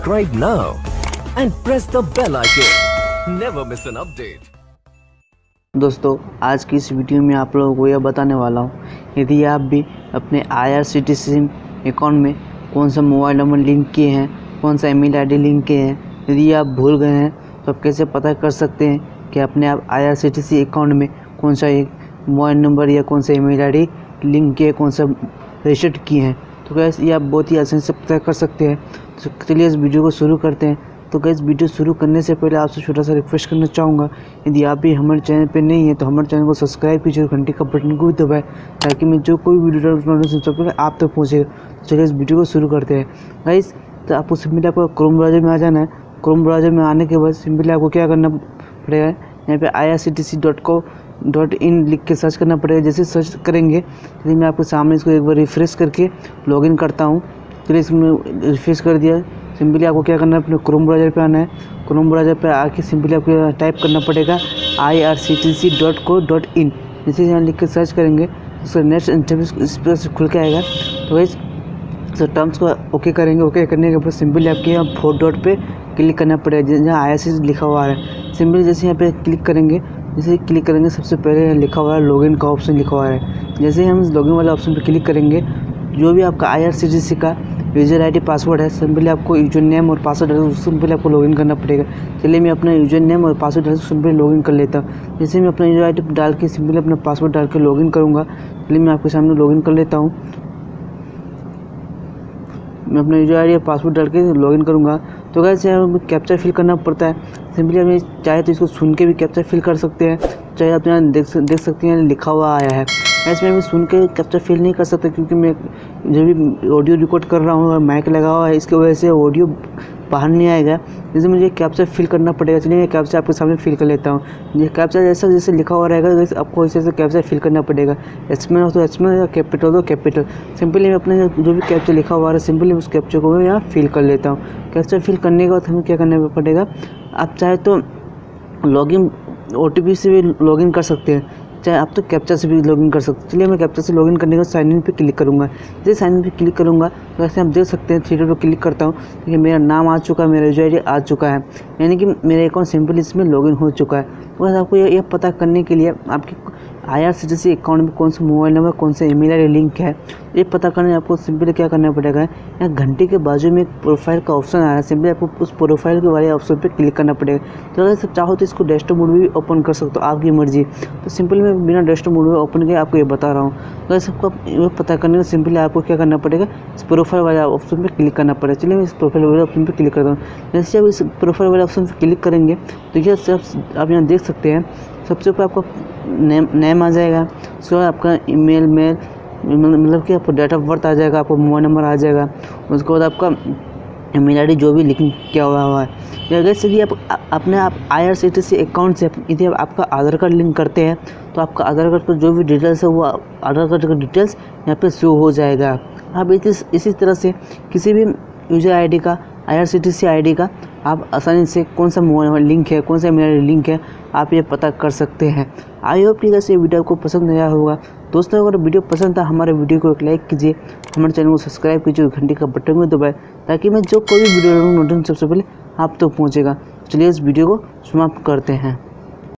Subscribe now and press the bell icon. Never miss an update. दोस्तों, आज की इस वीडियो में आप लोगों को यह बताने वाला हूँ, यदि आप भी अपने I R C T C account में कौन सा मोबाइल नंबर लिंक किए हैं, कौन सा ईमेल आईडी लिंक किए हैं, यदि आप भूल गए हैं तो आप कैसे पता कर सकते हैं कि अपने आप I R C T C account में कौन सा मोबाइल नंबर या कौन सा ईमेल आईडी लिंक किए, कौन सा रजिस्टर्ड किए हैं तो गैस ये आप बहुत ही आसानी से पता कर सकते हैं। तो चलिए इस वीडियो को शुरू करते हैं। तो गैस वीडियो शुरू करने से पहले आपसे छोटा सा रिक्वेस्ट करना चाहूँगा। यदि आप भी हमारे चैनल पर नहीं है तो हमारे चैनल को सब्सक्राइब कीजिए और घंटी का बटन को भी दबाएँ, ताकि मैं जो कोई वीडियो आप तक पहुँचेगा तो चलिए इस वीडियो को शुरू करते हैं। गाइस तो आपको सिंपली आपको क्रोम ब्राउज़र में आ जाना है। क्रोम ब्राउज़र में आने के बाद सिंपली आपको क्या करना पड़ेगा? यहाँ पे I R C T C dot co dot in लिख के सर्च करना पड़ेगा। जैसे सर्च करेंगे, यदि मैं आपके सामने इसको एक बार रिफ्रेश करके लॉगिन करता हूँ चलिए इसमें रिफ्रेश कर दिया सिंपली आपको क्या करना है, अपने क्रोम ब्राउज़र पे आना है। क्रोम ब्राउज़र पे आके सिंपली आपको टाइप करना पड़ेगा I R C T C dot co dot in जैसे यहाँ लिख के सर्च करेंगे उसका नेक्स्ट इंटरव्यू इस पर खुल के आएगा। तो वही तो टर्म्स को ओके करेंगे ओके करने के बाद सिंपली आपके यहाँ फोर डॉट पे क्लिक करना पड़ेगा। जहाँ आई लिखा हुआ है। सिंपली जैसे यहाँ पे क्लिक करेंगे, जैसे क्लिक करेंगे, सबसे पहले लिखा हुआ है लॉगिन का ऑप्शन लिखा हुआ है। जैसे हम लॉगिन वाले ऑप्शन पर क्लिक करेंगे, जो भी आपका आई का यूज़र आईडी पासवर्ड है सिंपली आपको यूज़र नेम और पासवर्ड डाल सिंपली आपको लॉगिन करना पड़ेगा। चलिए मैं अपना यूज़र नेम और पासवर्ड डाल सिंपली लॉगिन कर लेता हूँ। जैसे मैं अपना यूज़र आईडी डाल के सिंपली अपना पासवर्ड डाल के लॉगिन करूँगा, चलिए मैं आपके सामने लॉगिन कर लेता हूँ। मैं अपना यूज़र आई और पासवर्ड डाल के लॉगिन करूँगा। तो कैसे हमें कैप्चर फिल करना पड़ता है। सिंपली हमें चाहे तो इसको सुन के भी कैप्चर फिल कर सकते हैं। चाहे आप यहाँ देख देख सकते हैं, लिखा हुआ आया है। ऐसे में सुन के कैप्चर फिल नहीं कर सकता क्योंकि मैं जब भी ऑडियो रिकॉर्ड कर रहा हूँ और माइक लगा हुआ है, इसकी वजह से ऑडियो बाहर नहीं आएगा। जैसे मुझे कैप्चर फिल करना पड़ेगा चलिए मैं कैप्चर आपके सामने फिल कर लेता हूँ। ये कैप्चर जैसा जैसे लिखा हुआ रहेगा, वैसे आपको वैसे ऐसे कैप्चर फिल करना पड़ेगा। एचमेन हो तो एचमेन या कैपिटल हो तो कैपिटल सिंपली मैं अपने जो भी कैप्चर लिखा हुआ है सिंपली उस कैप्चर को मैं यहाँ फिल कर लेता हूँ। कैप्चर फिल करने के बाद हमें क्या करना पड़ेगा? आप चाहे तो लॉगिन ओ से भी लॉगिन कर सकते हैं। चाहे आप तो कैप्चा से भी लॉगिन कर सकते हैं। चलिए मैं कैप्चा से लॉगिन करने के बाद साइन इन पर क्लिक करूँगा। जैसे साइन इन पर क्लिक करूँगा तो ऐसे आप देख सकते हैं थिएटर पर क्लिक करता हूँ। देखिए, मेरा नाम आ चुका है, मेरा यूज़र आई आ चुका है। यानी कि मेरा अकाउंट सिंपल इसमें लॉगिन हो चुका है। बस आपको यह पता करने के लिए आपकी I R C T C account में कौन सा मोबाइल नंबर कौन सा ईमेल आई लिंक है, ये पता करने आपको सिंपली क्या करना पड़ेगा? यहाँ घंटे के बाजू में एक प्रोफ़ाइल का ऑप्शन आ रहा है सिंपली आपको उस प्रोफ़ाइल के वाले ऑप्शन पे क्लिक करना पड़ेगा। तो अगर सब चाहो तो इसको डेस्कटॉप मोड में भी ओपन कर सकते हो, आपकी मर्ज़ी। तो सिंपली मैं बिना डेस्कटॉप मोड में ओपन किए आपको ये बता रहा हूँ। तो सबको पता करने में सिंपली आपको क्या करना पड़ेगा? इस प्रोफ़ाइल वाले ऑप्शन पर क्लिक करना पड़ेगा। चलिए मैं इस प्रोफ़ाइल वाले ऑप्शन पर क्लिक करता हूँ। जैसे आप इस प्रोफ़ाइल वाले ऑप्शन पर क्लिक करेंगे तो ये सब आप यहाँ देख सकते हैं। सबसे ऊपर आपका नेम नेम आ जाएगा। उसके बाद आपका ईमेल मेल मतलब कि आपको डेट ऑफ़ बर्थ आ जाएगा, आपको मोबाइल नंबर आ जाएगा। उसके बाद आपका ईमेल आई जो भी लिंक किया हुआ हुआ है। अगर यदि आप, अपने आप I R C T C account से यदि आप, आपका आधार कार्ड लिंक करते हैं तो आपका आधार कार्ड पर जो भी डिटेल्स है, वो आधार कार्ड का डिटेल्स यहाँ पे शो हो जाएगा। आप इस, इसी तरह से किसी भी यूज़र आईडी का I R C T C I D का, आप आसानी से कौन सा मोबाइल लिंक है, कौन सा मेरा लिंक है, आप ये पता कर सकते हैं। आई होप कि कैसे वीडियो आपको पसंद आया होगा। दोस्तों, अगर वीडियो पसंद था, हमारे वीडियो को एक लाइक कीजिए, हमारे चैनल को सब्सक्राइब कीजिए घंटे का बटन भी दबाए, ताकि मैं जो कोई भी वीडियो नोटिफिकेशन सबसे पहले आप तक तो पहुँचेगा। चलिए, इस वीडियो को समाप्त करते हैं।